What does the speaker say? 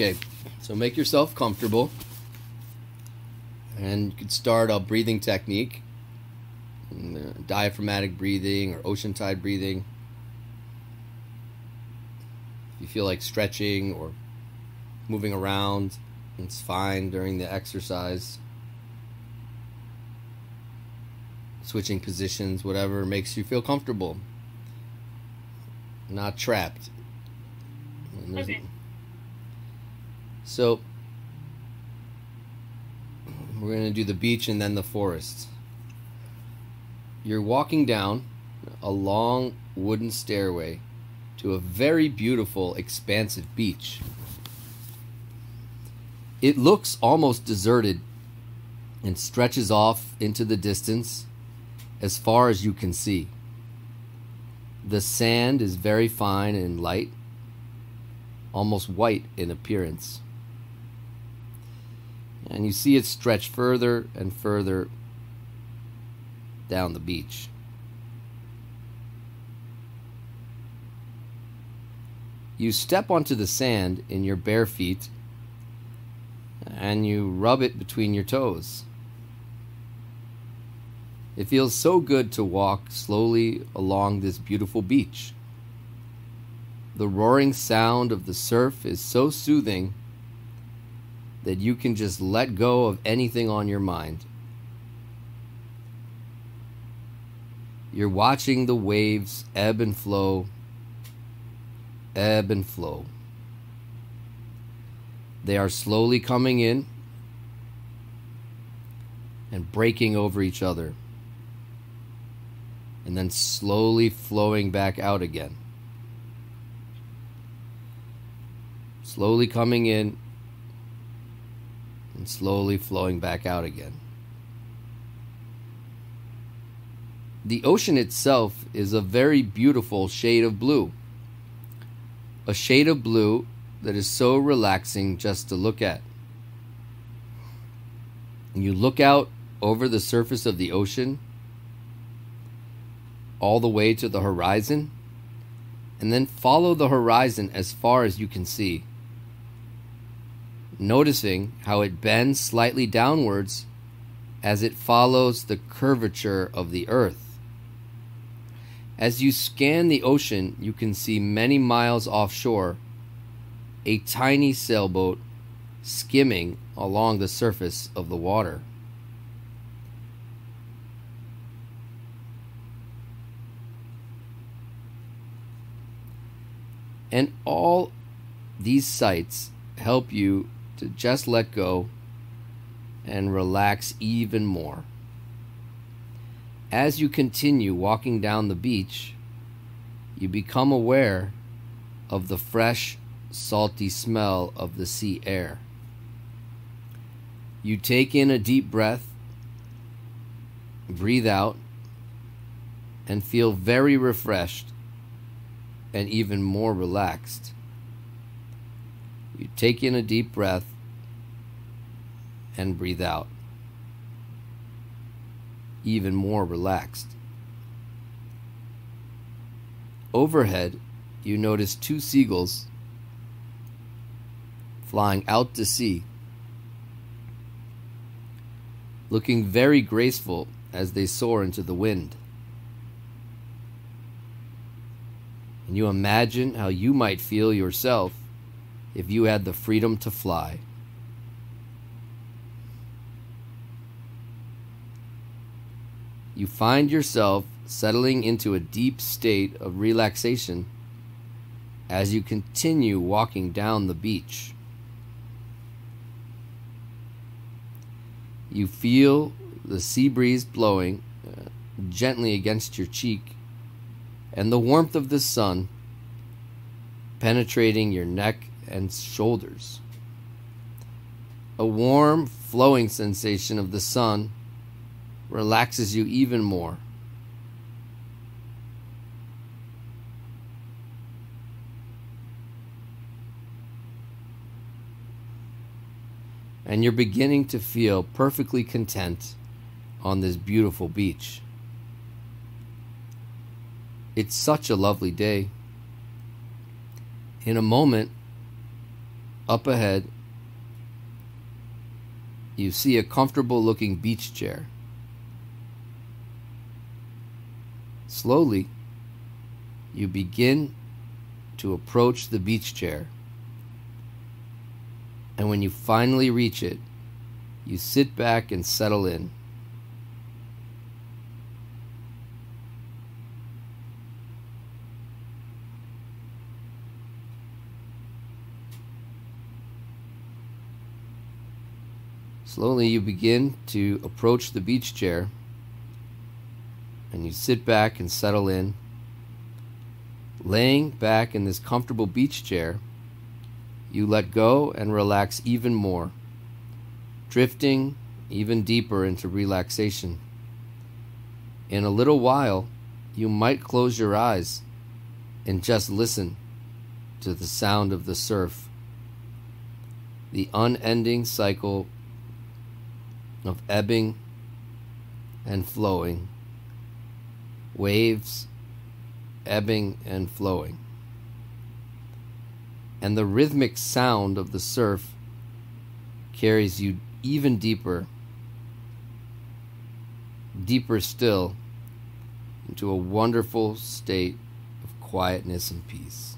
Okay, so make yourself comfortable. And you could start a breathing technique uh, diaphragmatic breathing or ocean tide breathing. If you feel like stretching or moving around, it's fine during the exercise. Switching positions, whatever makes you feel comfortable. Not trapped. Okay. So, we're going to do the beach and then the forest. You're walking down a long wooden stairway to a very beautiful, expansive beach. It looks almost deserted and stretches off into the distance as far as you can see. The sand is very fine and light, almost white in appearance. And you see it stretch further and further down the beach. You step onto the sand in your bare feet and you rub it between your toes. It feels so good to walk slowly along this beautiful beach. The roaring sound of the surf is so soothing that you can just let go of anything on your mind. You're watching the waves ebb and flow, ebb and flow. They are slowly coming in and breaking over each other, and then slowly flowing back out again. Slowly coming in slowly flowing back out again. The ocean itself is a very beautiful shade of blue. A shade of blue that is so relaxing just to look at. You look out over the surface of the ocean, all the way to the horizon, and then follow the horizon as far as you can see. Noticing how it bends slightly downwards as it follows the curvature of the earth. As you scan the ocean, you can see many miles offshore a tiny sailboat skimming along the surface of the water. And all these sights help you to just let go and relax even more. As you continue walking down the beach, you become aware of the fresh, salty smell of the sea air. You take in a deep breath, breathe out, and feel very refreshed and even more relaxed. You take in a deep breath and breathe out even more relaxed. Overhead, you notice two seagulls flying out to sea, looking very graceful as they soar into the wind. And you imagine how you might feel yourself if you had the freedom to fly. you find yourself settling into a deep state of relaxation as you continue walking down the beach. You feel the sea breeze blowing uh, gently against your cheek and the warmth of the sun penetrating your neck and shoulders. A warm, flowing sensation of the sun relaxes you even more. And you're beginning to feel perfectly content on this beautiful beach. It's such a lovely day. In a moment, Up ahead, you see a comfortable looking beach chair. Slowly, you begin to approach the beach chair. And when you finally reach it, you sit back and settle in. Slowly, you begin to approach the beach chair and you sit back and settle in. Laying back in this comfortable beach chair, you let go and relax even more, drifting even deeper into relaxation. In a little while, you might close your eyes and just listen to the sound of the surf, the unending cycle of ebbing and flowing, waves ebbing and flowing. And the rhythmic sound of the surf carries you even deeper, deeper still, into a wonderful state of quietness and peace.